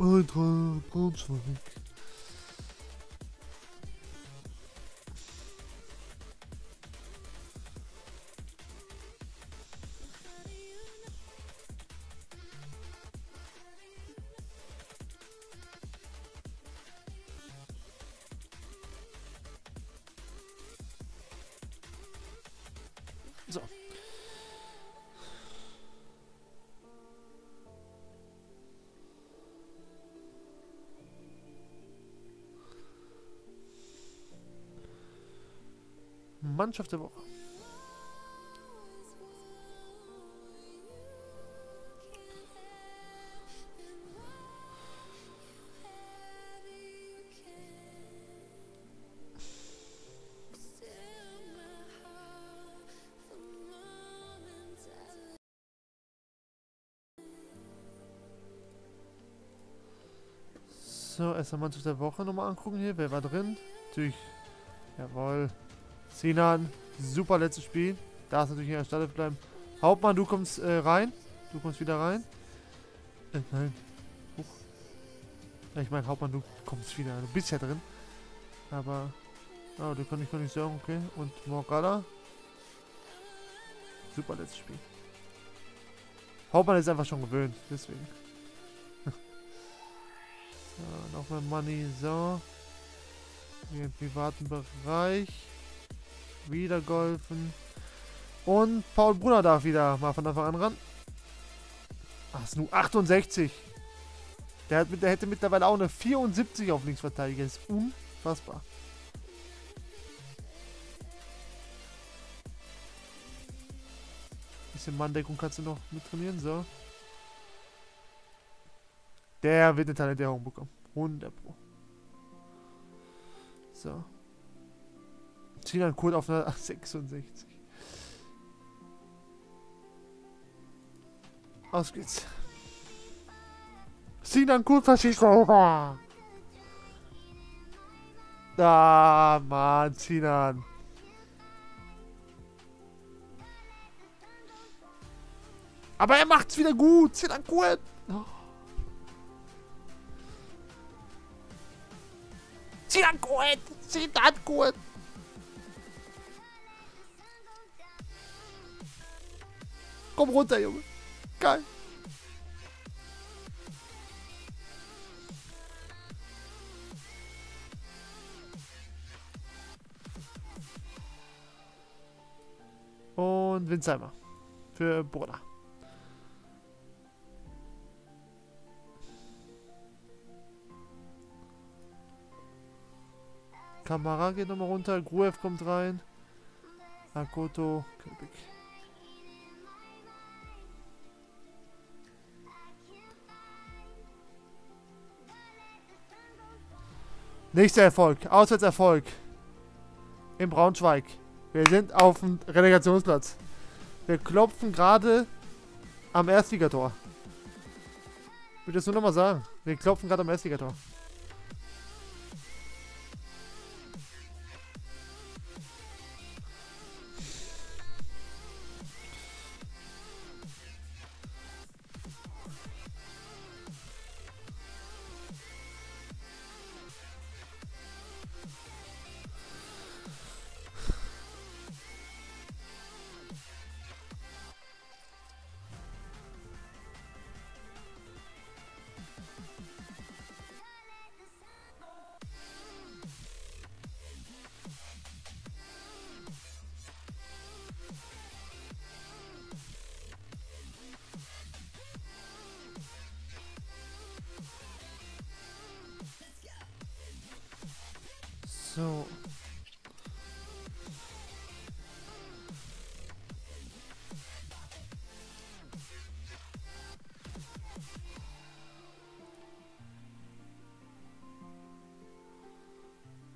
Eintracht Braunschweig. So. Mannschaft der Woche. So, erstmal Mannschaft der Woche nochmal angucken hier. Wer war drin? Natürlich. Jawohl. Sinan. Super letztes Spiel. Darfst natürlich in der Stadt bleiben. Hauptmann, du kommst äh, rein. Du kommst wieder rein. Äh, nein. Huch. Ich meine, Hauptmann, du kommst wieder. Du bist ja drin. Aber. Oh, du kann ich gar nicht sagen, okay. Und Morgana. Super letztes Spiel. Hauptmann ist einfach schon gewöhnt, deswegen. so, nochmal Money, so. Hier im privaten Bereich. Wieder golfen. Und Paul Brunner darf wieder mal von Anfang an ran. Ach, ist nur 68. Der, hat, der hätte mittlerweile auch eine 74 auf Linksverteidiger. Ist unfassbar. Bisschen Manndeckung kannst du noch mit trainieren, so. Der wird eine Talenterhöhung bekommen. 100 Pro. So. Sinan Kurt auf einer 66. Aus geht's. Sinan Kurt verschießt. Ah, Mann, Sinan. Aber er macht's wieder gut. Sinan Kurt. Oh. Sinan Kurt. Sinan Kurt. Komm runter, Junge. Geil. Und Winzheimer. Für Bruder. Kamera geht nochmal runter. Gruev kommt rein. Akoto. Köpik. Nächster Erfolg. Auswärtserfolg. In Braunschweig. Wir sind auf dem Relegationsplatz. Wir klopfen gerade am Erstligator. Ich will das nur nochmal sagen. Wir klopfen gerade am Erstligator. So.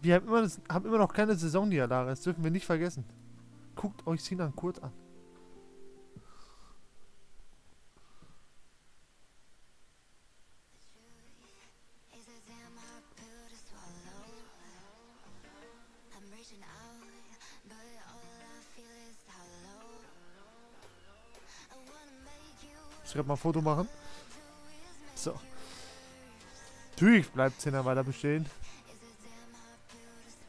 Wir haben immer, das, haben immer noch keine Saisonniederlage, das dürfen wir nicht vergessen. Guckt euch Sinan Kurt an. Ich werde mal ein Foto machen. So. Natürlich bleibt Zehner weiter bestehen.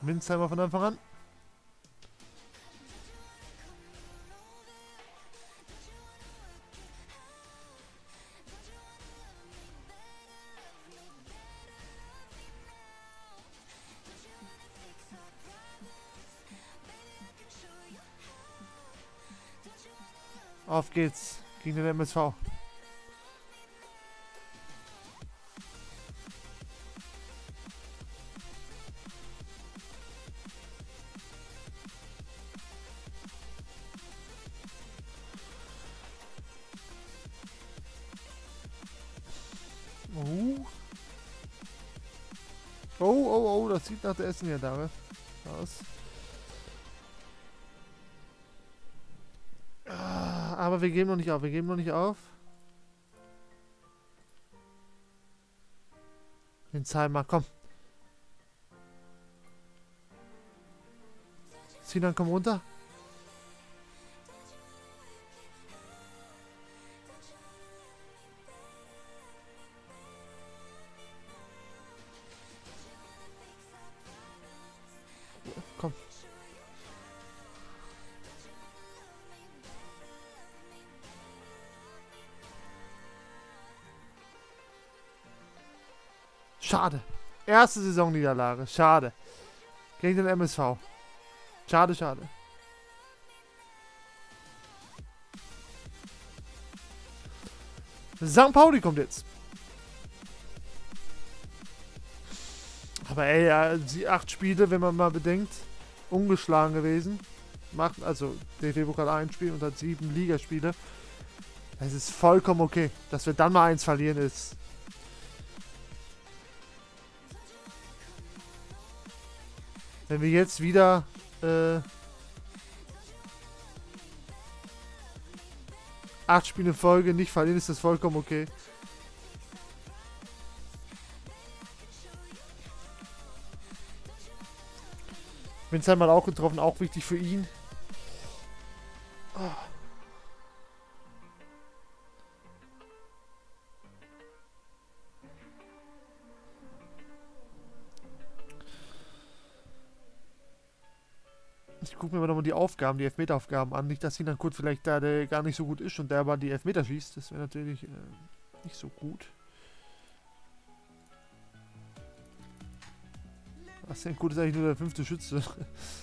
Minzheimer von Anfang an. Auf geht's gegen den MSV. Der Essen hier da aus. Ah, Aber wir geben noch nicht auf, wir geben noch nicht auf. Den Zahmer, komm. Sinan, komm runter. Erste Saisonniederlage. Schade. Gegen den MSV. Schade, schade. St. Pauli kommt jetzt. Aber ey, ja, die acht Spiele, wenn man mal bedenkt, ungeschlagen gewesen. Macht also DFB-Pokal ein Spiel und hat sieben Ligaspiele. Es ist vollkommen okay. Dass wir dann mal eins verlieren ist. Wenn wir jetzt wieder äh, acht Spiele in Folge nicht verlieren, ist das vollkommen okay. Winzheim hat auch getroffen, auch wichtig für ihn. Ich gucke mir mal nochmal die Aufgaben, die Elfmeteraufgaben an. Nicht, dass Sinan Kurt vielleicht da der gar nicht so gut ist und der aber die Elfmeter schießt. Das wäre natürlich äh, nicht so gut. Was denn gut ist eigentlich nur der fünfte Schütze.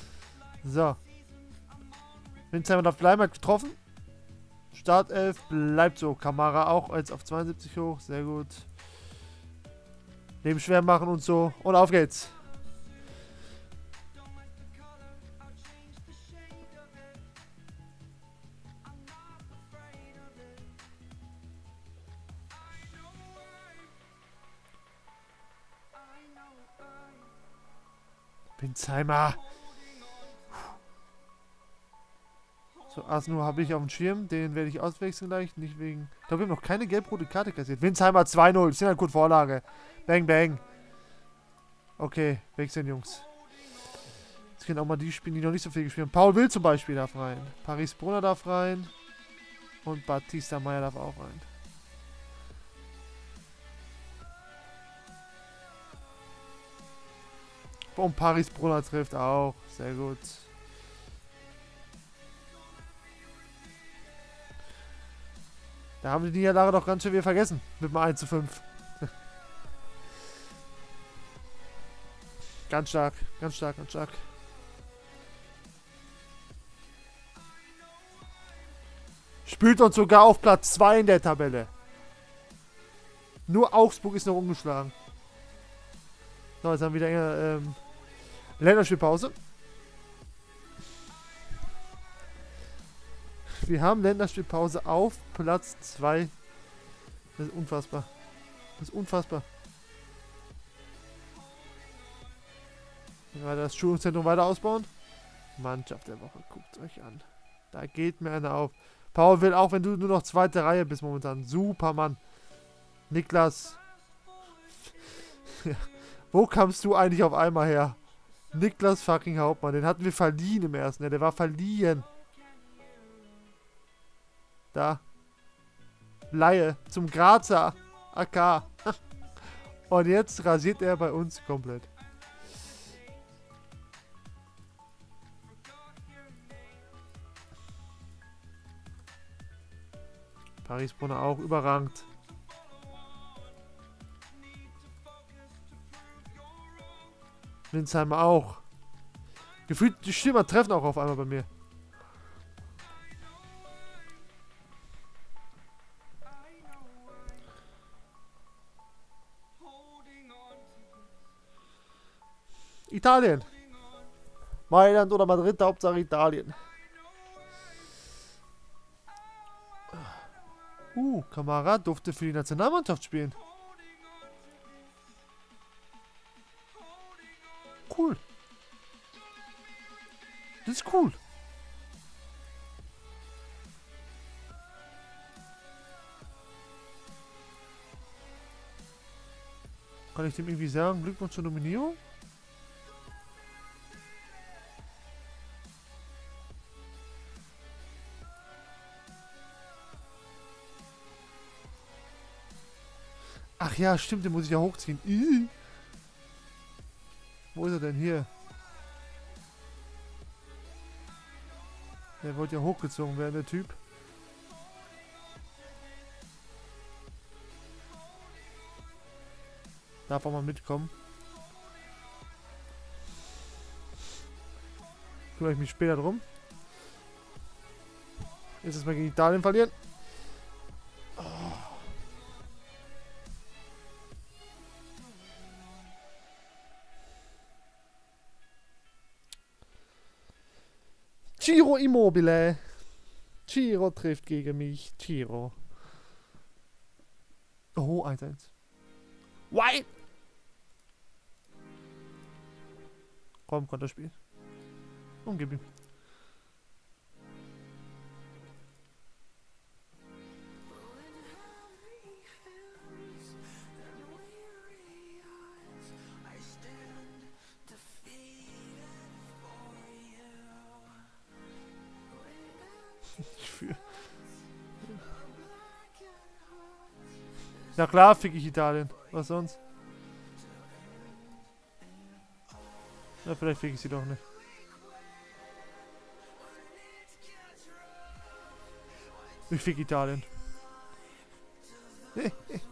so. Winzheimer darf bleiben, hat getroffen. Startelf bleibt so. Kamera auch jetzt auf 72 hoch. Sehr gut. Leben schwer machen und so. Und auf geht's. Winzheimer. So, Arsenal habe ich auf dem Schirm. Den werde ich auswechseln gleich. Nicht wegen. Ich glaube, wir haben noch keine gelb-rote Karte kassiert. Winzheimer 2-0. Sind halt gut Vorlage. Bang, bang. Okay, wechseln, Jungs. Jetzt können auch mal die spielen, die noch nicht so viel gespielt haben. Paul Will zum Beispiel darf rein. Paris Brunner darf rein. Und Batista Meyer darf auch rein. Und Paris Brunner trifft auch. Sehr gut. Da haben die Niederlage doch ganz schön wieder vergessen. Mit dem 1 zu 5. ganz stark, ganz stark, ganz stark. Spielt uns sogar auf Platz 2 in der Tabelle. Nur Augsburg ist noch umgeschlagen. So, jetzt haben wir wieder ähm, Länderspielpause. Wir haben Länderspielpause auf Platz 2. Das ist unfassbar. Das ist unfassbar. Weiter das Schulungszentrum weiter ausbauen. Mannschaft der Woche, guckt euch an. Da geht mir einer auf. Paul will auch, wenn du nur noch zweite Reihe bist momentan. Super, Mann. Niklas. Wo kamst du eigentlich auf einmal her? Niklas fucking Hauptmann. Den hatten wir verliehen im ersten. Ja, der war verliehen. Da. Laie. Zum Grazer AK. Und jetzt rasiert er bei uns komplett. Paris Brunner auch überragend. Linsheimer auch. Gefühlt, die Stürmer treffen auch auf einmal bei mir. Italien. Mailand oder Madrid, Hauptsache Italien. Uh, Kamara durfte für die Nationalmannschaft spielen. Cool. Das ist cool. Kann ich dem irgendwie sagen, Glückwunsch zur Nominierung? Ach ja, stimmt, den muss ich ja hochziehen. Wo ist er denn hier? Der wollte ja hochgezogen werden, der Typ. Darf auch mal mitkommen. Kümmere ich mich später drum. Jetzt ist mal gegen Italien verlieren. Immobile. Giro trifft gegen mich. Giro. Oh, 1-1. Why? Komm, Konterspiel. Und gib ihm. Na klar, fick ich Italien. Was sonst? Na, vielleicht fick ich sie doch nicht. Ich fick Italien.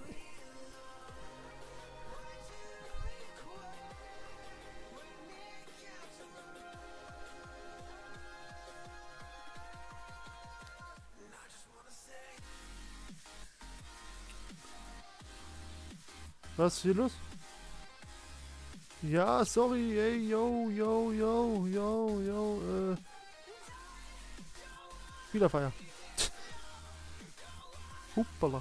Was ist hier los? Ja, sorry, ey, yo, yo, yo, yo, yo, äh. Wiederfeier. Huppala.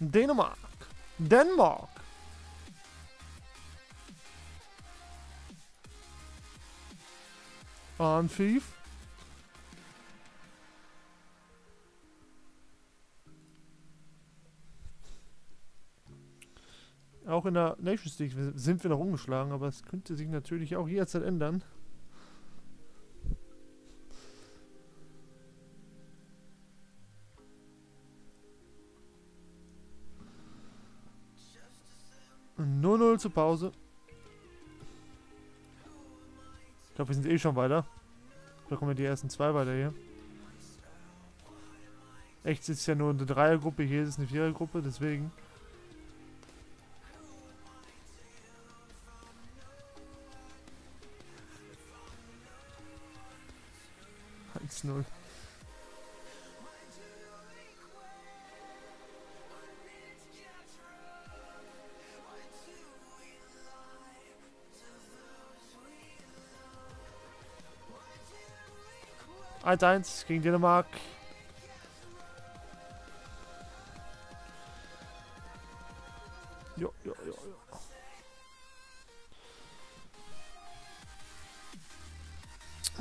Dänemark. Denmark. Anpfiff. Auch in der Nations League sind wir noch umgeschlagen, aber es könnte sich natürlich auch jederzeit ändern. 0 zur Pause. Ich glaube, wir sind eh schon weiter. Da kommen ja die ersten zwei weiter hier. Echt ist ja nur eine Dreiergruppe, hier ist es eine Vierergruppe, deswegen. Eins null. Eins eins gegen Dänemark. Jo, jo, jo, jo.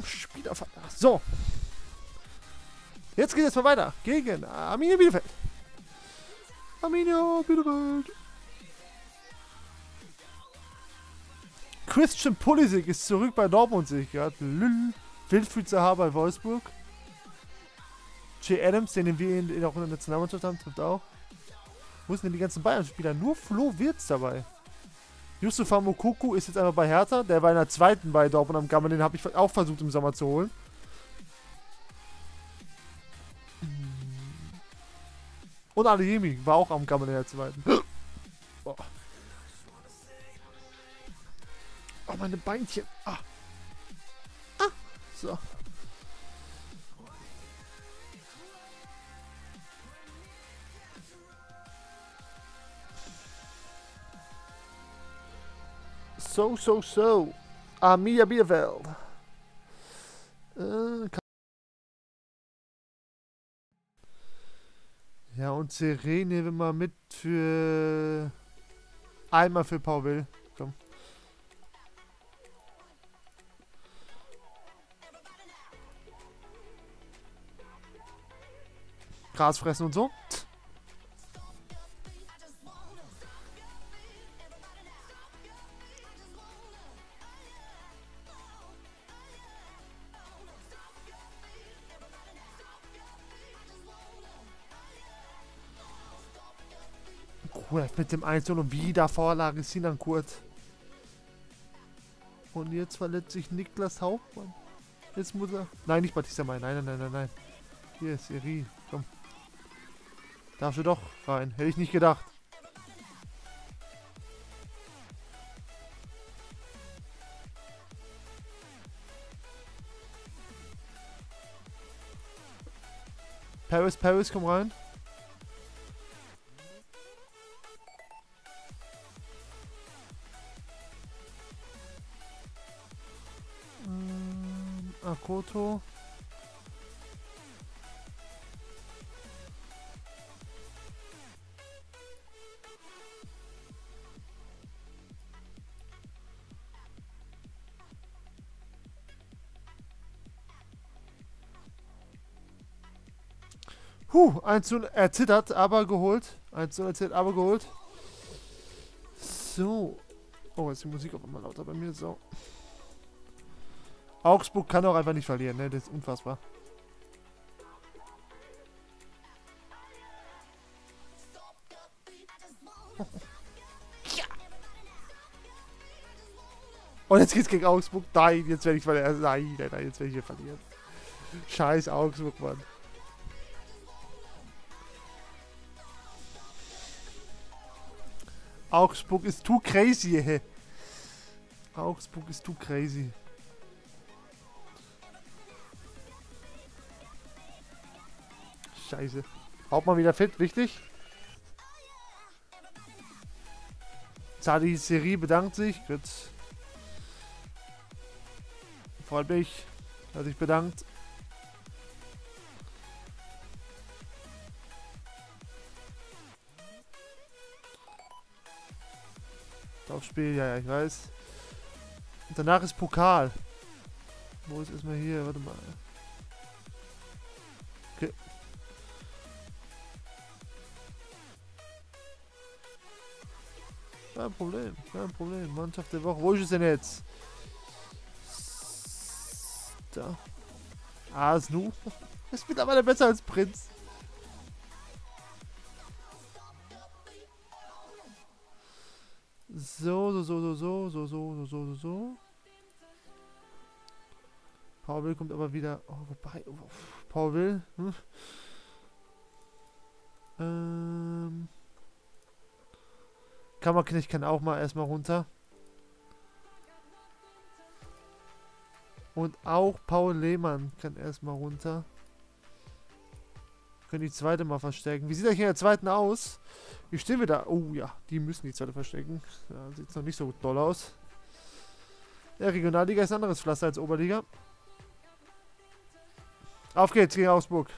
Spielerfall. So. Jetzt geht es mal weiter. Gegen Arminia Bielefeld. Arminia, Bielefeld. Christian Pulisic ist zurück bei Dortmund, sehe ich gerade. Wilfried Zaha bei Wolfsburg. Jay Adams, den wir in, in, auch in der Nationalmannschaft haben, trifft auch. Wo sind denn die ganzen Bayern-Spieler? Nur Flo Wirtz dabei. Yusufa Mokoku ist jetzt einfach bei Hertha. Der war in der zweiten bei Dortmund am Gammel. Den habe ich auch versucht im Sommer zu holen. Und Adeyemi war auch am Gammel in der zweiten. Oh, meine Beinchen. Ah. So. So, so, so. Arminia Bielefeld. Äh, ja, und Serene nehmen wir mal mit für... Einmal für Paul Will. Gras fressen und so. Kurt mit dem 1 und wieder Vorlage Sinan Kurt. Und jetzt verletzt sich Niklas Hauptmann. Jetzt muss er. Nein, nicht Batista Mai. Nein, nein, nein, nein, nein. Hier ist Siri. Komm. Darfst du doch rein. Hätte ich nicht gedacht. Paris, Paris, komm rein. Huh, 1 zu er zittert, aber geholt. 1 zu 0 erzählt, aber geholt. So. Oh, jetzt ist die Musik auf einmal lauter bei mir. So. Augsburg kann auch einfach nicht verlieren, ne? Das ist unfassbar. Und jetzt geht's gegen Augsburg. Nein, jetzt werde ich verlieren. Nein, nein, nein, jetzt werde ich hier verlieren. Scheiß Augsburg, Mann. Augsburg ist too crazy? Augsburg ist too crazy. Scheiße. Hauptmann wieder fit, wichtig. Zadi Serie bedankt sich. Gut. Freut mich. Hat sich bedankt. Aufspiel, ja, ja, ich weiß. Und danach ist Pokal. Wo ist erstmal hier? Warte mal. Okay. Kein Problem, kein Problem. Mannschaft der Woche. Wo ist es denn jetzt? Da. Ah, Snoop. Ist mittlerweile besser als Prinz. So, so, so, so, so, so, so, so, so, so, so. Paul Will kommt aber wieder. Oh, wobei. Oh, Paul Will. Hm. Ähm. Kammerknecht kann auch mal erstmal runter. Und auch Paul Lehmann kann erstmal runter. Können die zweite mal verstärken. Wie sieht eigentlich in der zweiten aus? Wie stehen wir da? Oh ja, die müssen die zweite verstecken. Ja, sieht noch nicht so doll aus. Ja, Regionalliga ist ein anderes Pflaster als Oberliga. Auf geht's gegen Augsburg.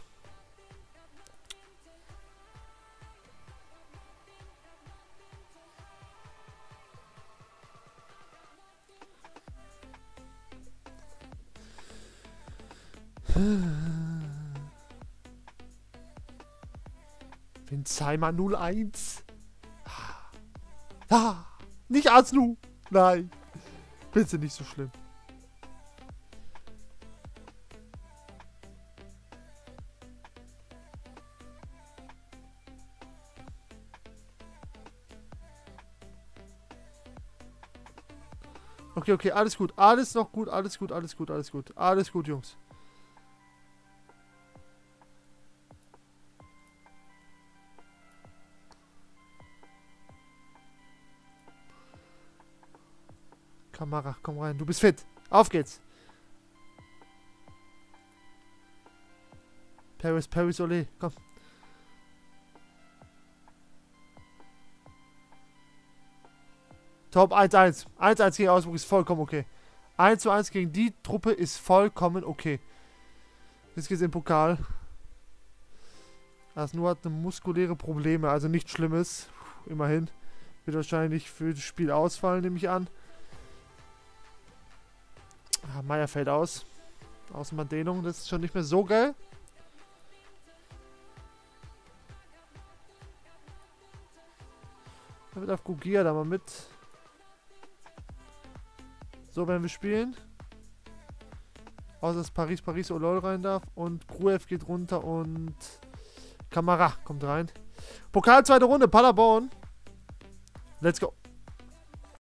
Winzheimer 01. Ah, nicht Asnu. Nein. Bitte nicht so schlimm. Okay, okay, alles gut. Alles noch gut, alles gut, alles gut, alles gut. Alles gut, Jungs. Kamera, komm rein. Du bist fit. Auf geht's. Paris, Paris, Ole, komm. Top 1-1. 1-1 gegen Augsburg ist vollkommen okay. 1 zu 1 gegen die Truppe ist vollkommen okay. Jetzt geht's in den Pokal. Das nur hat muskuläre Probleme, also nichts Schlimmes. Puh, immerhin. Wird wahrscheinlich für das Spiel ausfallen, nehme ich an. Ah, Meier fällt aus. Außenbahndehnung, das ist schon nicht mehr so geil. Damit auf Gugia da mal mit. So werden wir spielen. Außer dass Paris, Paris Olol rein darf. Und Gruev geht runter und Kamara kommt rein. Pokal zweite Runde, Paderborn. Let's go.